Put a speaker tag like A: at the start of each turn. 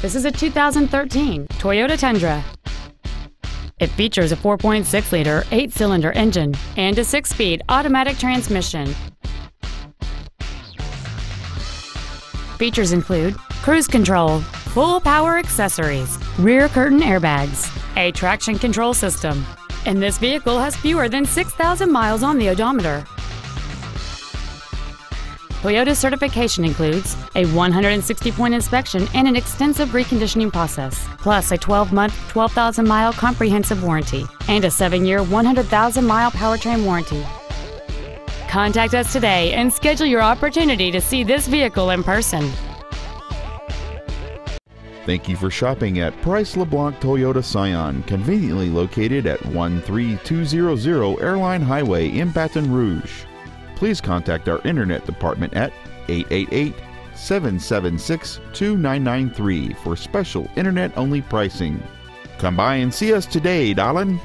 A: This is a 2013 Toyota Tundra. It features a 4.6 liter, 8 cylinder engine and a 6 speed automatic transmission. Features include cruise control, full power accessories, rear curtain airbags, a traction control system, and this vehicle has fewer than 6,000 miles on the odometer. Toyota's certification includes a 160 point inspection and an extensive reconditioning process, plus a 12 month, 12,000 mile comprehensive warranty, and a 7 year, 100,000 mile powertrain warranty. Contact us today and schedule your opportunity to see this vehicle in person.
B: Thank you for shopping at Price LeBlanc Toyota Scion, conveniently located at 13200 Airline Highway in Baton Rouge. Please contact our internet department at 888 776 2993 for special internet only pricing. Come by and see us today, darling.